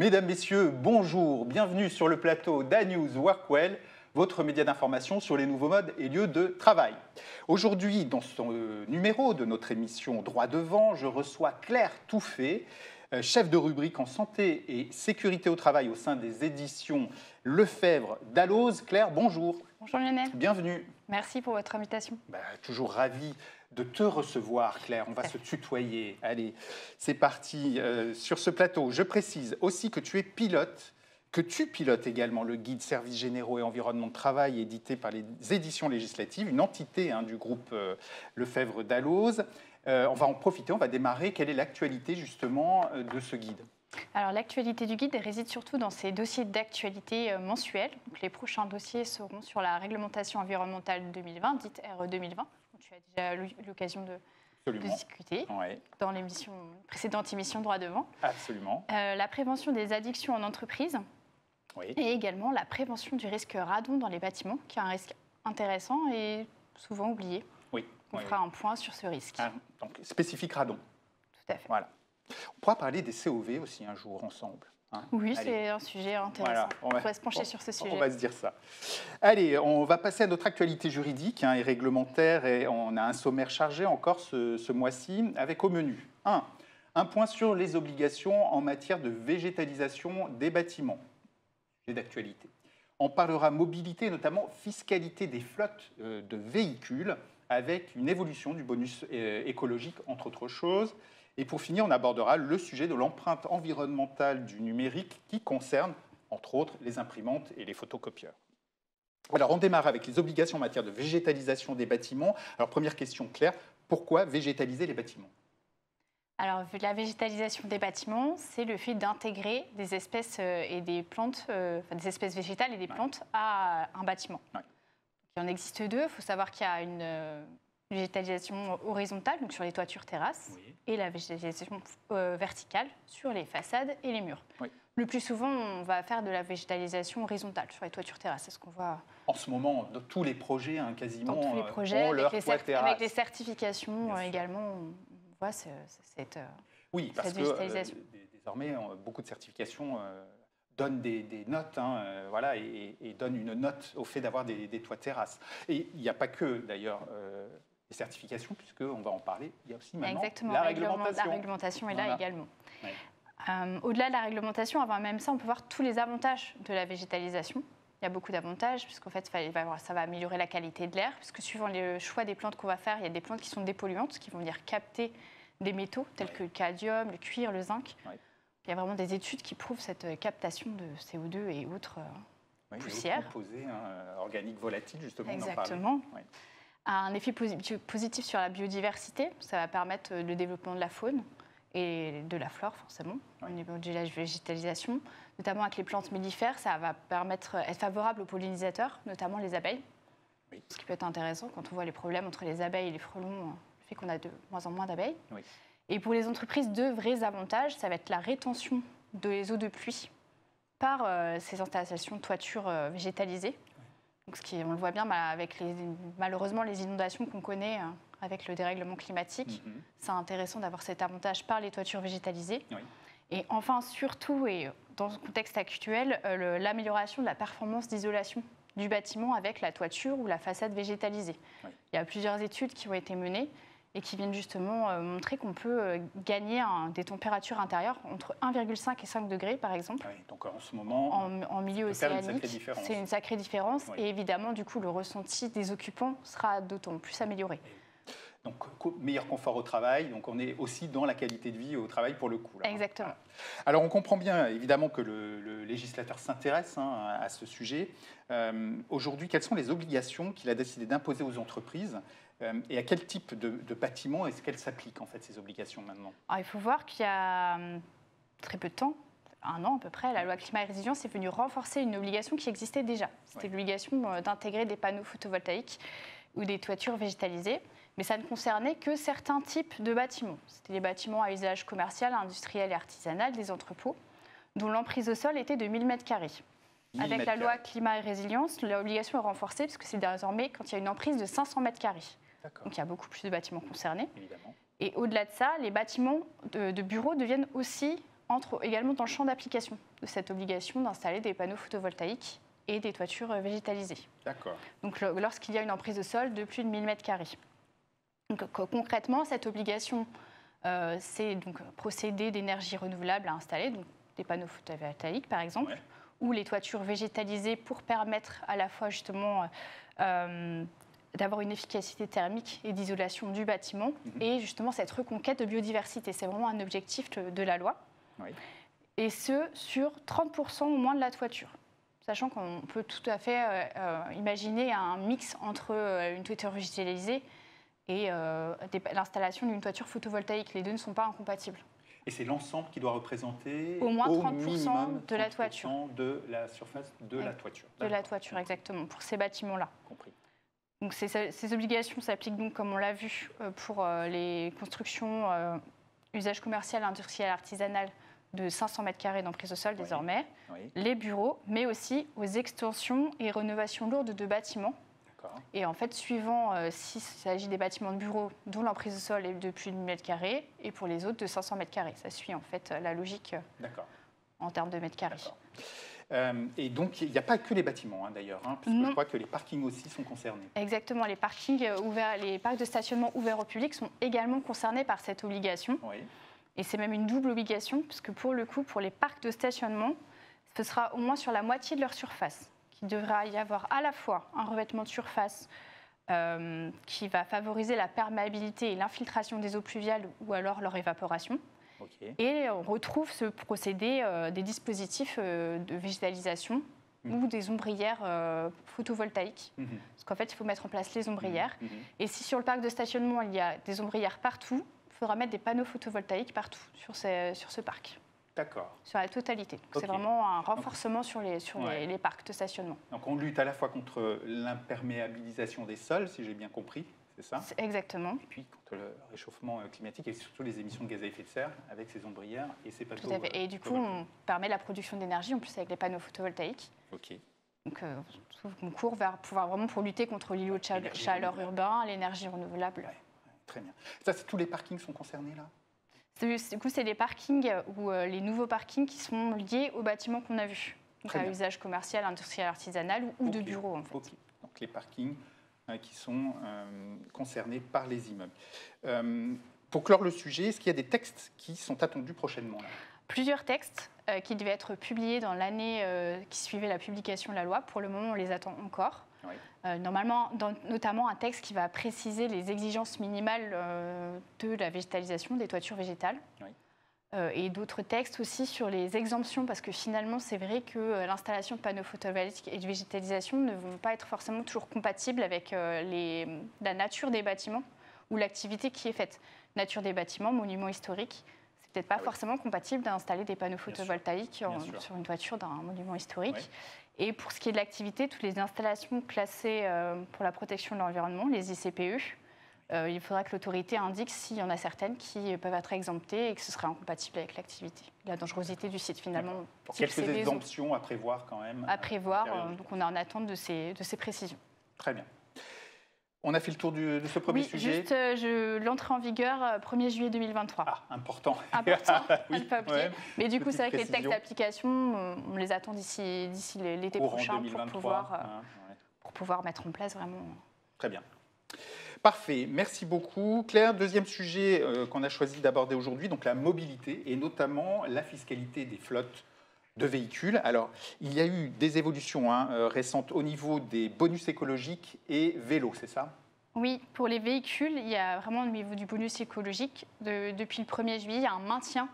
Mesdames, Messieurs, bonjour, bienvenue sur le plateau d'Anews Workwell, votre média d'information sur les nouveaux modes et lieux de travail. Aujourd'hui, dans ce numéro de notre émission Droit devant, je reçois Claire Touffet, euh, chef de rubrique en santé et sécurité au travail au sein des éditions Lefebvre d'Alloz. Claire, bonjour. Bonjour Lionel. Bienvenue. Merci pour votre invitation. Bah, toujours ravi de te recevoir, Claire. On va se tutoyer. Allez, c'est parti euh, sur ce plateau. Je précise aussi que tu es pilote, que tu pilotes également le guide Services généraux et environnement de travail édité par les éditions législatives, une entité hein, du groupe euh, Lefebvre d'Alloz. Euh, on va en profiter, on va démarrer. Quelle est l'actualité justement de ce guide? Alors l'actualité du guide réside surtout dans ces dossiers d'actualité mensuels. Les prochains dossiers seront sur la réglementation environnementale 2020, dite RE 2020, tu as déjà eu l'occasion de, discuter dans l'émission précédente émission Droit devant. Absolument. Euh, la prévention des addictions en entreprise. Et également la prévention du risque radon dans les bâtiments, qui est un risque intéressant et souvent oublié. Oui. On fera un point sur ce risque. Ah, donc spécifique radon. Tout à fait. Voilà. On pourra parler des COV aussi un jour ensemble. Hein. oui, c'est un sujet intéressant. on, va, se pencher sur ce sujet. On va se dire ça. Allez, on va passer à notre actualité juridique hein, et réglementaire. Et on a un sommaire chargé encore ce, mois-ci, avec au menu 1. Un, point sur les obligations en matière de végétalisation des bâtiments. Sujet d'actualité. On parlera mobilité, notamment fiscalité des flottes euh, de véhicules, avec une évolution du bonus euh, écologique, entre autres choses. Et pour finir, on abordera le sujet de l'empreinte environnementale du numérique qui concerne, entre autres, les imprimantes et les photocopieurs. Alors, on démarre avec les obligations en matière de végétalisation des bâtiments. Alors, première question claire, pourquoi végétaliser les bâtiments? Alors, la végétalisation des bâtiments, c'est le fait d'intégrer des espèces euh, et des plantes, euh, des espèces végétales et des plantes à un bâtiment. Il en existe deux. Il faut savoir qu'il y a une, euh, végétalisation horizontale, donc sur les toitures terrasses, et la végétalisation euh, verticale sur les façades et les murs. Le plus souvent, on va faire de la végétalisation horizontale sur les toitures terrasses. C'est ce qu'on voit. En ce moment, dans tous les projets, hein, quasiment. Dans tous les euh, projets, avec, les avec, les certifications euh, également, on voit cette, oui, parce Que, désormais, beaucoup de certifications donnent des, notes, hein, voilà, et, donnent une note au fait d'avoir des, toits terrasses. Et il n'y a pas que, d'ailleurs, les certifications, puisqu'on va en parler. Il y a aussi maintenant la, réglementation. La réglementation est là également. Euh, au-delà de la réglementation, avant même ça, on peut voir tous les avantages de la végétalisation. Il y a beaucoup d'avantages, puisqu'en fait, ça va améliorer la qualité de l'air, puisque suivant le choix des plantes qu'on va faire, il y a des plantes qui sont dépolluantes, qui vont venir capter des métaux tels que le cadmium, le cuir, le zinc. Il y a vraiment des études qui prouvent cette captation de CO2 et autres euh, poussières. composés hein, organiques volatiles, justement. Exactement un effet positif sur la biodiversité. Ça va permettre euh, le développement de la faune et de la flore, forcément, au niveau de la végétalisation. Notamment avec les plantes mellifères, ça va permettre être favorable aux pollinisateurs, notamment les abeilles. Ce qui peut être intéressant quand on voit les problèmes entre les abeilles et les frelons, euh, le fait qu'on a de moins en moins d'abeilles. Et pour les entreprises, deux vrais avantages, ça va être la rétention des eaux de pluie par euh, ces installations de toiture végétalisées on le voit bien avec les, malheureusement les inondations qu'on connaît euh, avec le dérèglement climatique. Mhm. C'est intéressant d'avoir cet avantage par les toitures végétalisées. Et enfin, surtout, et dans le contexte actuel, euh, l'amélioration de la performance d'isolation du bâtiment avec la toiture ou la façade végétalisée. Il y a plusieurs études qui ont été menées et qui viennent justement euh, montrer qu'on peut euh, gagner des températures intérieures entre 1,5 et 5 degrés, par exemple. Donc en ce moment, en, milieu océanique, c'est une sacrée différence. Et évidemment, du coup, le ressenti des occupants sera d'autant plus amélioré. Donc meilleur confort au travail, donc on est aussi dans la qualité de vie au travail pour le coup. Exactement. Alors on comprend bien évidemment que le, législateur s'intéresse hein, à ce sujet. Euh, aujourd'hui, quelles sont les obligations qu'il a décidé d'imposer aux entreprises euh, et à quel type de, bâtiment est-ce qu'elles s'appliquent, en fait, ces obligations maintenant? Il faut voir qu'il y a hum, très peu de temps, un an à peu près, la loi climat et résilience est venue renforcer une obligation qui existait déjà. C'était l'obligation euh, d'intégrer des panneaux photovoltaïques ou des toitures végétalisées, mais ça ne concernait que certains types de bâtiments. C'était les bâtiments à usage commercial, industriel et artisanal, des entrepôts, dont l'emprise au sol était de 1000 m2. Avec la loi climat et résilience, l'obligation est renforcée puisque c'est désormais quand il y a une emprise de 500 m2. Donc il y a beaucoup plus de bâtiments concernés. Et au-delà de ça, les bâtiments de, bureaux deviennent aussi entre également dans le champ d'application de cette obligation d'installer des panneaux photovoltaïques et des toitures végétalisées. D'accord. Donc lorsqu'il y a une emprise de sol de plus de 1000 m2. Donc co- concrètement, cette obligation, euh, c'est donc procéder d'énergie renouvelable à installer, donc des panneaux photovoltaïques par exemple, Ouais. ou les toitures végétalisées pour permettre à la fois justement euh, euh, d'avoir une efficacité thermique et d'isolation du bâtiment Mhm. et justement cette reconquête de biodiversité. C'est vraiment un objectif de, de la loi. Oui. Et ce, sur 30% au moins de la toiture. Sachant qu'on peut tout à fait euh, imaginer un mix entre une toiture végétalisée et euh, l'installation d'une toiture photovoltaïque. Les deux ne sont pas incompatibles. Et c'est l'ensemble qui doit représenter Au moins 30% minimum de la 30% toiture. de la surface de la toiture. De la toiture, exactement, pour ces bâtiments-là. Compris. Donc ces, ces obligations s'appliquent donc, comme on l'a vu, euh, pour euh, les constructions euh, usage commercial, industriel, artisanal de 500 m2 d'emprise au sol Oui. désormais, Oui, les bureaux, mais aussi aux extensions et rénovations lourdes de bâtiments. Et en fait, suivant euh, s'il s'agit des bâtiments de bureaux dont l'emprise au sol est de plus de 1000 m2 et pour les autres de 500 m2. Ça suit en fait la logique euh, en termes de mètres carrés. Euh, et donc, il n'y a pas que les bâtiments, hein, d'ailleurs, hein, puisque Non. je crois que les parkings aussi sont concernés. Exactement, les parkings ouverts, les parcs de stationnement ouverts au public sont également concernés par cette obligation. Oui. Et c'est même une double obligation, puisque pour le coup, pour les parcs de stationnement, ce sera au moins sur la moitié de leur surface. Qu'il devra y avoir à la fois un revêtement de surface euh, qui va favoriser la perméabilité et l'infiltration des eaux pluviales ou alors leur évaporation. Et on retrouve ce procédé euh, des dispositifs euh, de végétalisation Mhm. ou des ombrières photovoltaïques. Mhm. Parce qu'en fait, il faut mettre en place les ombrières. Mhm. Et si sur le parc de stationnement, il y a des ombrières partout, il faudra mettre des panneaux photovoltaïques partout sur, ces- sur ce parc, D'accord. sur la totalité. C'est vraiment un renforcement sur, les, sur Ouais. les, les parcs de stationnement. Donc, on lutte à la fois contre l'imperméabilisation des sols, si j'ai bien compris, c'est ça? Exactement, Et puis contre le réchauffement euh, climatique et surtout les émissions de gaz à effet de serre avec ces ombrières et ces panneaux. tout à fait. Et du coup, on permet la production d'énergie, en plus avec les panneaux photovoltaïques. Ok. Donc, euh, tout concourt vers pouvoir vraiment pour lutter contre l'îlot de chaleur urbain, l'énergie renouvelable. Ouais. Très bien. Ça, tous les parkings sont concernés là? Du coup, c'est les parkings ou euh, les nouveaux parkings qui sont liés aux bâtiments qu'on a vus. Donc Très à bien. usage commercial, industriel, artisanal ou, de bureau en fait. Donc les parkings euh, qui sont euh, concernés par les immeubles. Euh, pour clore le sujet, est-ce qu'il y a des textes qui sont attendus prochainement là? Plusieurs textes euh, qui devaient être publiés dans l'année euh, qui suivait la publication de la loi. Pour le moment, on les attend encore. Oui. Euh, normalement, dans- notamment un texte qui va préciser les exigences minimales euh, de la végétalisation, des toitures végétales. Oui. Euh, et d'autres textes aussi sur les exemptions, parce que finalement, c'est vrai que l'installation de panneaux photovoltaïques et de végétalisation ne vont pas être forcément toujours compatibles avec les- la nature des bâtiments ou l'activité qui est faite. Nature des bâtiments, monuments historiques, c'est peut-être pas Ah oui. forcément compatible d'installer des panneaux photovoltaïques en- sur une toiture d'un monument historique. Oui. Et pour ce qui est de l'activité, toutes les installations classées euh, pour la protection de l'environnement, les ICPE, euh, il faudra que l'autorité indique s'il y en a certaines qui peuvent être exemptées et que ce serait incompatible avec l'activité. La dangerosité du site, finalement. Quelques exemptions à prévoir quand même. à prévoir. donc on est en attente de ces, de ces précisions. Très bien. On a fait le tour du- de ce premier oui, sujet. juste euh, je- l'entrée en vigueur euh, 1er juillet 2023. Ah, important. Important, oui, pas ouais. Mais du coup, c'est vrai que les textes d'application, euh, on les attend d'ici l'été prochain 2023. pour pouvoir, euh, hein, ouais. pour pouvoir mettre en place vraiment. Très bien. Parfait, merci beaucoup. Claire, deuxième sujet euh, qu'on a choisi d'aborder aujourd'hui, donc la mobilité et notamment la fiscalité des flottes de véhicules. Alors, il y a eu des évolutions hein, euh, récentes au niveau des bonus écologiques et vélos, c'est ça? Oui, pour les véhicules, il y a vraiment au niveau du bonus écologique, de- depuis le 1er juillet, il y a un maintien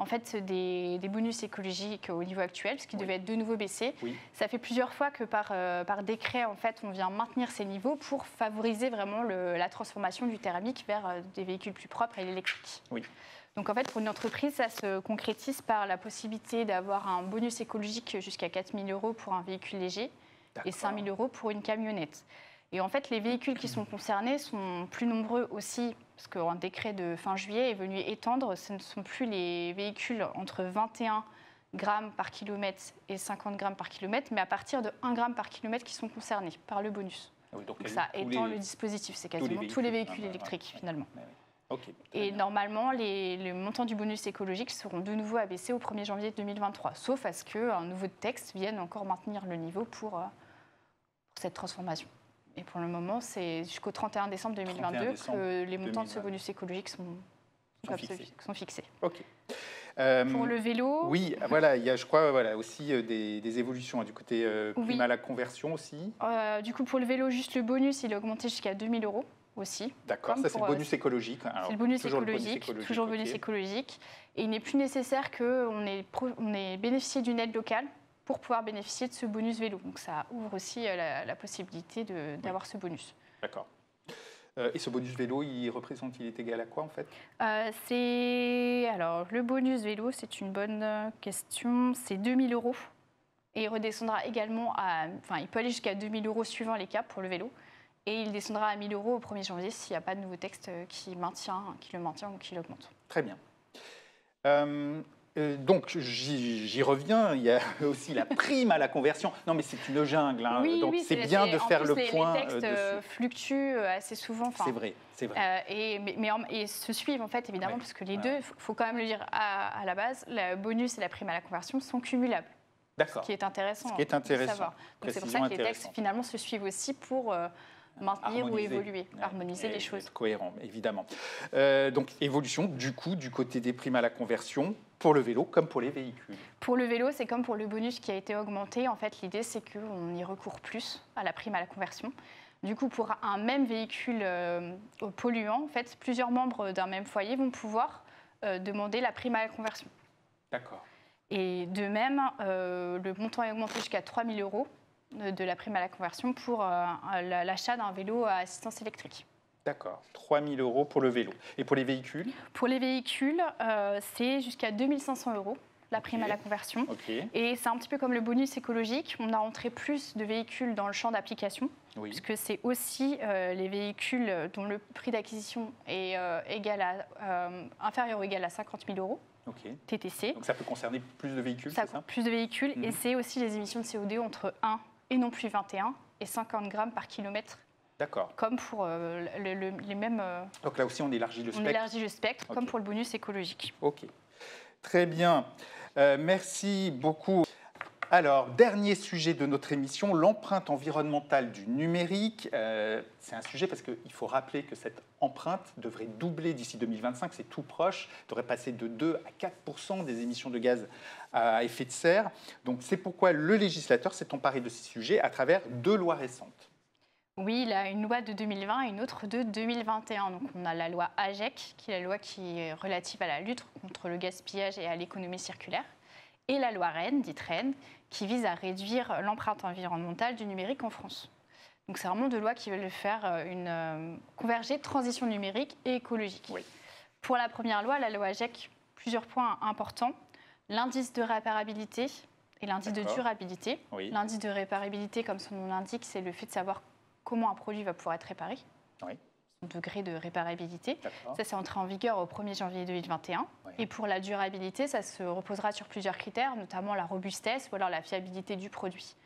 en fait, des, des bonus écologiques au niveau actuel, parce qu'ils Oui. devaient être de nouveau baissés. Oui. Ça fait plusieurs fois que par, euh, par décret, en fait, on vient maintenir ces niveaux pour favoriser vraiment le- la transformation du thermique vers euh, des véhicules plus propres et l'électrique. Oui. Donc en fait, pour une entreprise, ça se concrétise par la possibilité d'avoir un bonus écologique jusqu'à 4 000 euros pour un véhicule léger et D'accord. 5 000 euros pour une camionnette. Et en fait, les véhicules qui sont concernés sont plus nombreux aussi, parce qu'un décret de fin juillet est venu étendre, ce ne sont plus les véhicules entre 21 grammes par kilomètre et 50 grammes par kilomètre, mais à partir de 1 gramme par kilomètre qui sont concernés par le bonus. Oui, donc, Donc ça étend les- le dispositif, c'est tous les quasiment tous les véhicules. Ah, ouais, électriques finalement. Et bien. normalement, les, les montants du bonus écologique seront de nouveau abaissés au 1er janvier 2023, sauf à ce qu'un nouveau texte vienne encore maintenir le niveau pour, euh, pour cette transformation. Et pour le moment, c'est jusqu'au 31 décembre 2022 31 décembre que les montants de ce 2022. bonus écologique sont, fixés. ce- sont fixés. Ok. Euh, Pour le vélo, Oui, voilà, il y a, je crois, voilà, aussi euh, des, des évolutions hein, du côté euh, Oui. à la conversion aussi. euh, du coup, pour le vélo, juste le bonus, il est augmenté jusqu'à 2000 euros aussi. D'accord, ça c'est le euh, bonus écologique. Alors, C'est le bonus toujours écologique, toujours bonus écologique. Et il n'est plus nécessaire qu'on ait, pro- on ait bénéficié d'une aide locale pour pouvoir bénéficier de ce bonus vélo. Donc ça ouvre aussi euh, la, la possibilité d'avoir ce bonus. D'accord. Euh, et ce bonus vélo, il représente, il est égal à quoi en fait? Euh, c'est alors le bonus vélo, c'est une bonne question. C'est 2000 euros et il redescendra également à, enfin, il peut aller jusqu'à 2000 euros suivant les cas pour le vélo. Et il descendra à 1000 euros au 1er janvier s'il n'y a pas de nouveau texte euh, qui, maintient, qui le maintient ou qui l'augmente. Très bien. Euh, euh, donc j'y reviens, il y a aussi la prime à la conversion. Non mais c'est une jungle, hein, donc c'est bien de faire plus, le les, point Les textes dessus. fluctuent assez souvent. enfin, C'est vrai, c'est vrai. euh, et, mais, mais en- et se suivent en fait évidemment Ouais. parce que les Ouais. deux, il faut quand même le dire à, à la base, le bonus et la prime à la conversion sont cumulables, ce D'accord. qui est intéressant. Ce qui est intéressant. c'est pour ça que les textes finalement se suivent aussi pour euh, maintenir ou Harmoniser. évoluer, Ouais, harmoniser les choses. être cohérent, évidemment. Euh, donc évolution, du coup, du côté des primes à la conversion, pour le vélo comme pour les véhicules. Pour le vélo, c'est comme pour le bonus qui a été augmenté. En fait, l'idée, c'est qu'on y recourt plus à la prime à la conversion. Du coup, pour un même véhicule euh, polluant, en fait, plusieurs membres d'un même foyer vont pouvoir euh, demander la prime à la conversion. D'accord. Et de même, le montant est augmenté jusqu'à 3 000 euros de, de la prime à la conversion pour euh, la- l'achat d'un vélo à assistance électrique. D'accord. 3 000 euros pour le vélo. Et pour les véhicules? Pour les véhicules, euh, c'est jusqu'à 2500 euros la prime à la conversion. Et c'est un petit peu comme le bonus écologique. On a rentré plus de véhicules dans le champ d'application, Oui. puisque c'est aussi euh, les véhicules dont le prix d'acquisition est euh, égal à, euh, inférieur ou égal à 50 000 euros. TTC. Donc ça peut concerner plus de véhicules, Ça ça? plus de véhicules Mhm. et c'est aussi les émissions de CO2 entre 1 et non plus 21 et 50 grammes par kilomètre, D'accord. comme pour euh, le- le- les mêmes. euh, Donc là aussi, on élargit le on spectre. élargit le spectre, comme pour le bonus écologique. Ok. Très bien. Euh, merci beaucoup. Alors, dernier sujet de notre émission, l'empreinte environnementale du numérique. Euh, c'est un sujet parce qu'il faut rappeler que cette empreinte devrait doubler d'ici 2025, c'est tout proche, devrait passer de 2 à 4% des émissions de gaz à effet de serre. Donc c'est pourquoi le législateur s'est emparé de ces sujets à travers deux lois récentes. Oui, il a une loi de 2020 et une autre de 2021. Donc on a la loi AGEC, qui est la loi qui est relative à la lutte contre le gaspillage et à l'économie circulaire, et la loi REN, dite REN, qui vise à réduire l'empreinte environnementale du numérique en France. Donc c'est vraiment deux lois qui veulent faire euh, une euh, converger transition numérique et écologique. Oui. Pour la première loi, la loi AGEC, plusieurs points importants. L'indice de réparabilité et l'indice de durabilité. Oui. L'indice de réparabilité, comme son nom l'indique, c'est le fait de savoir comment un produit va pouvoir être réparé, Oui. Degré de réparabilité. Ça, c'est entré en vigueur au 1er janvier 2021. Oui. Et pour la durabilité, ça se reposera sur plusieurs critères, notamment la robustesse ou alors la fiabilité du produit.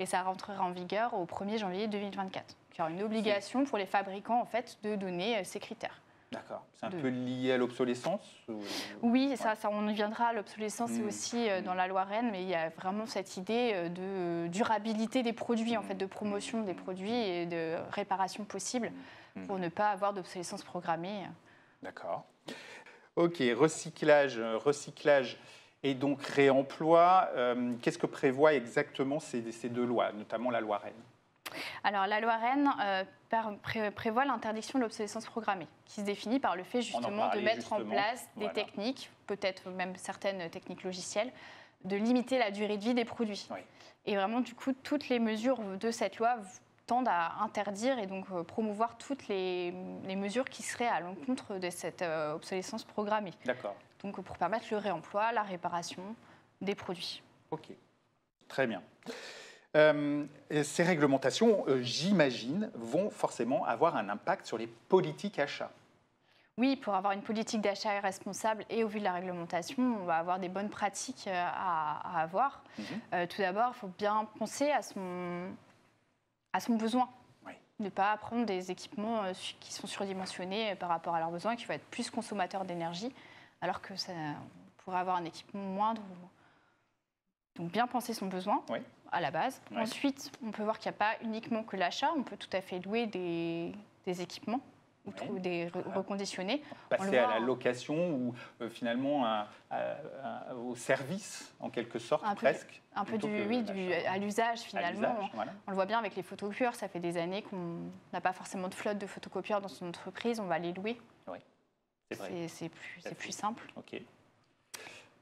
Et ça rentrera en vigueur au 1er janvier 2024. Il y aura une obligation pour les fabricants en fait, de donner euh, ces critères. D'accord. C'est un de- peu lié à l'obsolescence ou- Oui, ça, ça, on y viendra. L'obsolescence, c'est Mm. aussi euh, dans la loi Rennes, mais il y a vraiment cette idée euh, de durabilité des produits, en fait, de promotion des produits et de réparation possible Mm. Pour ne pas avoir d'obsolescence programmée. D'accord. Ok, recyclage, euh, recyclage et donc réemploi. euh, Qu'est-ce que prévoient exactement ces, ces deux lois, notamment la loi Rennes Alors, la loi Rennes euh, prévoit l'interdiction de l'obsolescence programmée, qui se définit par le fait justement de mettre en place des voilà. techniques, peut-être même certaines techniques logicielles, de limiter la durée de vie des produits. Oui. Et vraiment, du coup, toutes les mesures de cette loi tendent à interdire et donc euh, promouvoir toutes les, les mesures qui seraient à l'encontre de cette euh, obsolescence programmée. D'accord. Donc, pour permettre le réemploi, la réparation des produits. Ok. Très bien. Euh, ces réglementations, euh, j'imagine, vont forcément avoir un impact sur les politiques achats. Oui, pour avoir une politique d'achat responsable et au vu de la réglementation, on va avoir des bonnes pratiques à, à avoir. Mhm. Euh, tout d'abord, il faut bien penser à son, à son besoin. Oui. ne pas prendre des équipements euh, qui sont surdimensionnés euh, par rapport à leurs besoins, qui vont être plus consommateurs d'énergie, alors que ça on pourrait avoir un équipement moindre. Donc bien penser son besoin Oui. à la base. Ensuite, on peut voir qu'il n'y a pas uniquement que l'achat, on peut tout à fait louer des, des équipements ou Ouais. des reconditionnés. Passer à la location ou euh, finalement à- à- à- au service, en quelque sorte, Un peu- presque. Un peu du, oui, du- à l'usage finalement. voilà. On le voit bien avec les photocopieurs, ça fait des années qu'on n'a pas forcément de flotte de photocopieurs dans son entreprise, on va les louer. C'est vrai. C'est plus, plus simple. Ok.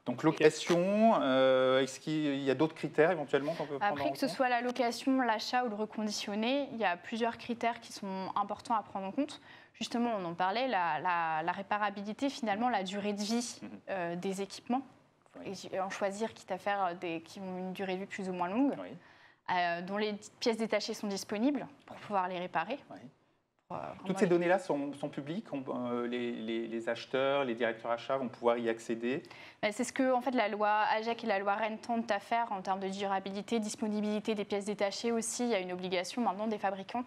Donc location, euh, est-ce qu'il y a d'autres critères éventuellement qu'on peut prendre Après, en que ce soit la location, l'achat ou le reconditionné, il y a plusieurs critères qui sont importants à prendre en compte. Justement, on en parlait, la, la- la réparabilité, finalement, la durée de vie Mhm. euh, des équipements. Oui. Et en choisir, quitte à faire des qui ont une durée de vie plus ou moins longue, Oui, euh, dont les pièces détachées sont disponibles pour pouvoir les réparer. oui. Euh, Toutes ces données-là sont, sont publiques, on- euh, les, les- les acheteurs, les directeurs achats vont pouvoir y accéder. Ben, C'est ce que en fait, la loi AGEC et la loi REN tentent à faire en termes de durabilité, disponibilité des pièces détachées aussi. Il y a une obligation maintenant des fabricants.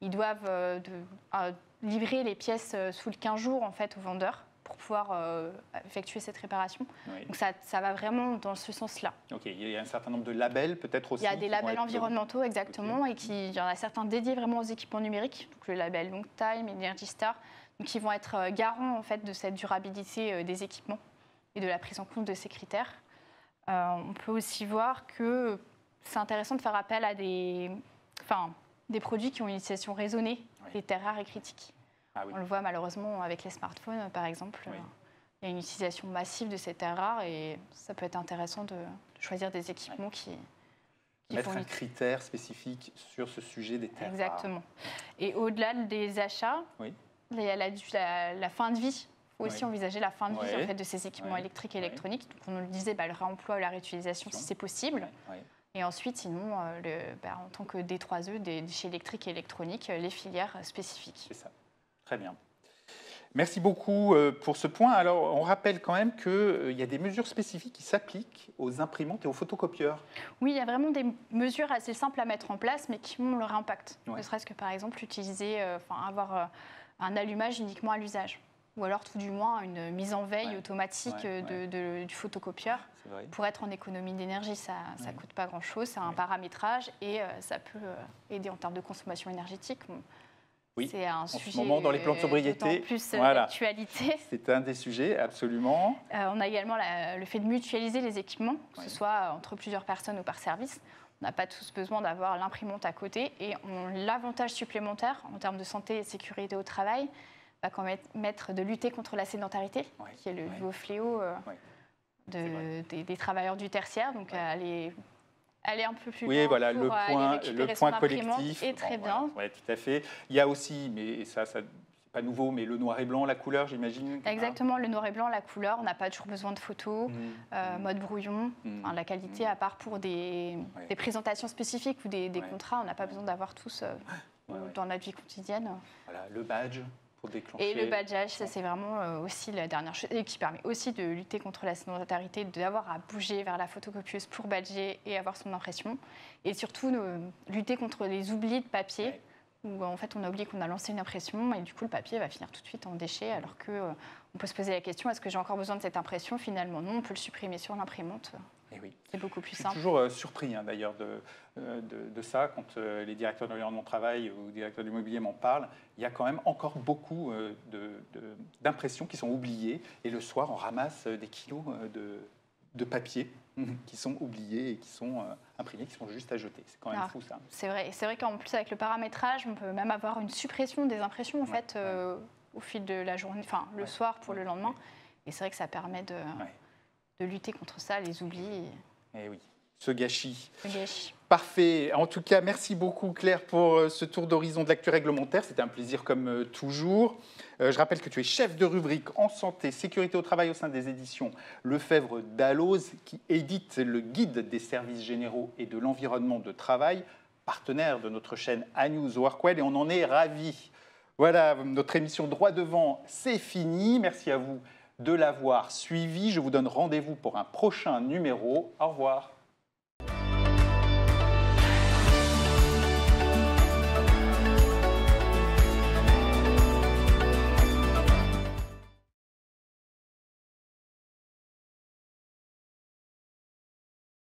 Ils doivent euh, de- euh, livrer les pièces sous le 15 jours en fait, aux vendeurs pour pouvoir euh, effectuer cette réparation. Oui. Donc ça, ça va vraiment dans ce sens-là. Ok, il y a un certain nombre de labels peut-être aussi. Il y a des labels environnementaux exactement et qui, il y en a certains dédiés vraiment aux équipements numériques, donc le label Long Time, Energy Star, donc qui vont être euh, garants en fait de cette durabilité euh, des équipements et de la prise en compte de ces critères. Euh, on peut aussi voir que c'est intéressant de faire appel à des, enfin, des produits qui ont une utilisation raisonnée Oui. des terres rares et critiques. Ah oui. On le voit malheureusement avec les smartphones, par exemple. Oui. Euh, Il y a une utilisation massive de ces terres rares et ça peut être intéressant de, de choisir des équipements qui, qui Mettre un critère spécifique sur ce sujet des terres rares. Exactement. Et au-delà des achats, Oui. il y a la, la- la fin de vie. Il faut aussi Oui. envisager la fin de vie en fait, de ces équipements électriques et électroniques. Donc, on le disait, bah, le réemploi ou la réutilisation si c'est possible. Et ensuite, sinon, euh, le- bah, en tant que D3E, des déchets électriques et électroniques, euh, les filières spécifiques. C'est ça. Très bien. Merci beaucoup euh, pour ce point. Alors, on rappelle quand même qu'il y a des mesures spécifiques qui s'appliquent aux imprimantes et aux photocopieurs. Oui, il y a vraiment des mesures assez simples à mettre en place, mais qui ont leur impact. Ouais. Ne serait-ce que, par exemple, utiliser, euh, enfin, avoir euh, un allumage uniquement à l'usage. Ou alors, tout du moins, une mise en veille Ouais. automatique Ouais, euh, de- de- du photocopieur. Pour être en économie d'énergie, ça ne coûte pas grand-chose, c'est un paramétrage et euh, ça peut euh, aider en termes de consommation énergétique. Oui, C'est un ce sujet moment, dans les plans de euh, sobriété, d'autant plus euh, voilà. d'actualité. C'est un des sujets, absolument. Euh, on a également la- le fait de mutualiser les équipements, que ce soit entre plusieurs personnes ou par service. On n'a pas tous besoin d'avoir l'imprimante à côté. Et l'avantage supplémentaire en termes de santé et sécurité au travail va quand même être de lutter contre la sédentarité, qui est le nouveau fléau euh, de- des, des travailleurs du tertiaire. Donc aller, aller un peu plus Oui, loin voilà, pour le aller point, le point collectif. est très Bon, bien. voilà. Ouais, tout à fait. Il y a aussi, mais ça, ça c'est pas nouveau, mais le noir et blanc, la couleur, j'imagine. Exactement, le noir et blanc, la couleur, on n'a pas toujours besoin de photos. Mhm. Euh, Mhm. mode brouillon, Mhm. Enfin, la qualité, à part pour des, Ouais. des présentations spécifiques ou des, des Ouais. contrats, on n'a pas besoin d'avoir tous euh, dans notre vie quotidienne. Voilà, le badge pour déclencher. Et le badgeage, ça c'est vraiment euh, aussi la dernière chose, et qui permet aussi de lutter contre la sédentarité, d'avoir à bouger vers la photocopieuse pour badger et avoir son impression. Et surtout, euh, lutter contre les oublis de papier, Ouais. où en fait on a oublié qu'on a lancé une impression et du coup le papier va finir tout de suite en déchet, alors que euh, on peut se poser la question est-ce que j'ai encore besoin de cette impression? Finalement, non, on peut le supprimer sur l'imprimante. Eh oui. C'est beaucoup plus Je suis simple. toujours euh, surpris hein, d'ailleurs de, euh, de, de ça quand euh, les directeurs de l'environnement de travail ou directeurs de l'immobilier m'en parlent. Il y a quand même encore beaucoup d'impressions qui sont oubliées et le soir on ramasse des kilos de, de papier qui sont oubliés et qui sont imprimés, qui sont juste à jeter. C'est quand même Ah. fou ça. C'est vrai. Et C'est vrai qu'en plus, avec le paramétrage, on peut même avoir une suppression des impressions, en Ouais, fait, au fil de la journée, enfin, le Ouais, soir pour le lendemain. Et c'est vrai que ça permet de. De lutter contre ça, les oublis, Eh oui, ce gâchis. Parfait. En tout cas, merci beaucoup Claire pour euh, ce tour d'horizon de l'actu réglementaire. C'était un plaisir comme euh, toujours. Euh, Je rappelle que tu es chef de rubrique en santé, sécurité au travail au sein des éditions Lefebvre Dalloz, qui édite le guide des services généraux et de l'environnement de travail, partenaire de notre chaîne ANews Workwell, et on en est ravis. Voilà, notre émission Droit devant, c'est fini. Merci à vous de l'avoir suivi. Je vous donne rendez-vous pour un prochain numéro. Au revoir.